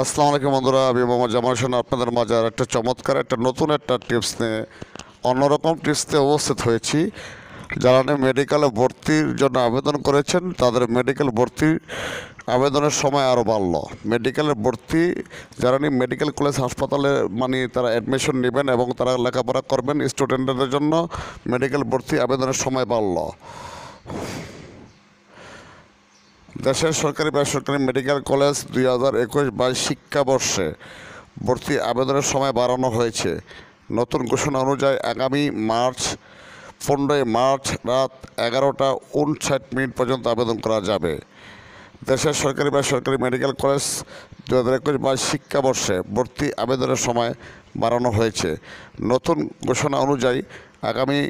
আসসালামু আলাইকুম বন্ধুরা, আমি মোহাম্মদ জামাল হোসেন। আপনাদের মাঝে আর একটা চমৎকার, একটা নতুন একটা টিপস নিয়ে অন্যরকম টিপস নিয়ে উপস্থিত হয়েছি। যারা মেডিকেলে ভর্তির জন্য আবেদন করেছেন, তাদের মেডিকেল ভর্তির আবেদনের সময় আরও বাড়ল। মেডিকেলের ভর্তি, যারা নিয়ে মেডিকেল কলেজ হাসপাতালে মানে তারা অ্যাডমিশন নেবেন এবং তারা লেখাপড়া করবেন স্টুডেন্টদের জন্য মেডিকেল ভর্তি আবেদনের সময় বাড়ল। দেশের সরকারি বেসরকারি মেডিকেল কলেজ দুই হাজার একুশ বাইশ শিক্ষাবর্ষে ভর্তি আবেদনের সময় বাড়ানো হয়েছে। নতুন ঘোষণা অনুযায়ী আগামী মার্চ, পনেরোই মার্চ রাত এগারোটা উনষাট মিনিট পর্যন্ত আবেদন করা যাবে। দেশের সরকারি বেসরকারি মেডিকেল কলেজ দু হাজার একুশ বাইশ শিক্ষাবর্ষে ভর্তি আবেদনের সময় বাড়ানো হয়েছে। নতুন ঘোষণা অনুযায়ী আগামী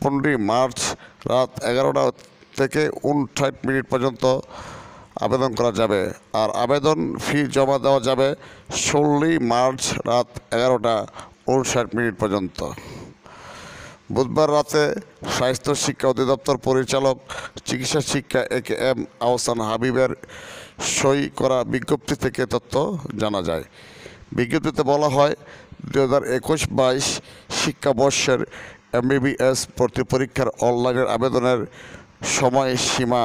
পনেরোই মার্চ রাত এগারোটা থেকে উনষাট মিনিট পর্যন্ত আবেদন করা যাবে। আর আবেদন ফি জমা দেওয়া যাবে ষোলোই মার্চ রাত এগারোটা উনষাট মিনিট পর্যন্ত। বুধবার রাতে স্বাস্থ্য শিক্ষা অধিদপ্তর পরিচালক, চিকিৎসা শিক্ষা এ কে এম আহসান হাবিবের সই করা বিজ্ঞপ্তি থেকে তথ্য জানা যায়। বিজ্ঞপ্তিতে বলা হয় দু হাজার একুশ বাইশ শিক্ষাবর্ষের এমবিবিএস ভর্তি পরীক্ষার অনলাইনের আবেদনের সময়সীমা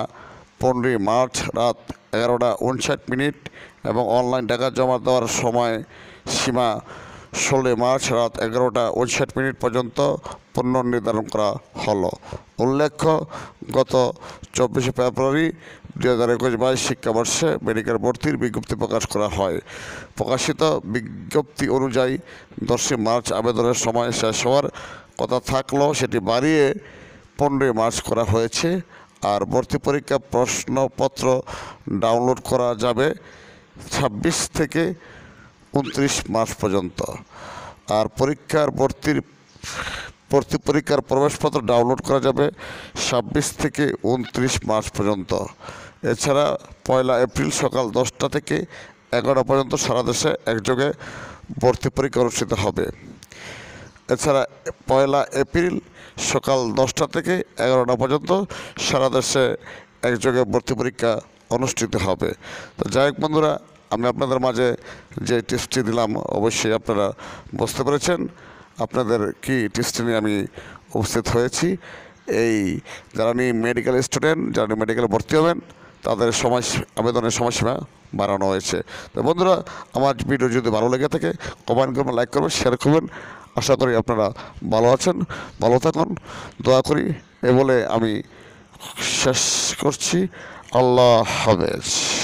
পনেরোই মার্চ রাত এগারোটা উনষাট মিনিট এবং অনলাইন টাকা জমা দেওয়ার সময় সীমা ষোলোই মার্চ রাত এগারোটা উনষাট মিনিট পর্যন্ত পুনর্নির্ধারণ করা হলো। উল্লেখ্য, গত চব্বিশে ফেব্রুয়ারি দু হাজার একুশ বাইশ শিক্ষাবর্ষে মেডিকেল ভর্তির বিজ্ঞপ্তি প্রকাশ করা হয়। প্রকাশিত বিজ্ঞপ্তি অনুযায়ী দশই মার্চ আবেদনের সময় শেষ হওয়ার কথা থাকলেও সেটি বাড়িয়ে পনেরোই মার্চ করা হয়েছে আর ভর্তি পরীক্ষা প্রশ্নপত্র ডাউনলোড করা যাবে ছাব্বিশ থেকে উনত্রিশ মার্চ পর্যন্ত। আর পরীক্ষার ভর্তির, ভর্তি পরীক্ষার প্রবেশপত্র ডাউনলোড করা যাবে ছাব্বিশ থেকে উনত্রিশ মার্চ পর্যন্ত। এছাড়া পয়লা এপ্রিল সকাল দশটা থেকে এগারোটা পর্যন্ত সারা দেশে একযোগে ভর্তি পরীক্ষা অনুষ্ঠিত হবে। এছাড়া পয়লা এপ্রিল সকাল দশটা থেকে এগারোটা পর্যন্ত সারা দেশে একযোগে ভর্তি পরীক্ষা অনুষ্ঠিত হবে। তো যাই হোক বন্ধুরা, আমি আপনাদের মাঝে যে টিপসটি দিলাম অবশ্যই আপনারা বুঝতে পেরেছেন। আপনাদের কি টিপসটি নিয়ে আমি উপস্থিত হয়েছি? এই যারা নিয়ে মেডিকেল স্টুডেন্ট যারা মেডিকেলে ভর্তি হবেন, তাদের সময় আবেদনের সময়সীমা বাড়ানো হয়েছে। তো বন্ধুরা, আমার ভিডিও যদি ভালো লেগে থাকে কমেন্ট করবেন লাইক করবেন শেয়ার করবেন। আশা করি আপনারা ভালো আছেন, ভালো থাকুন, দোয়া করি, এ বলে আমি শেষ করছি। আল্লাহ হাফেজ।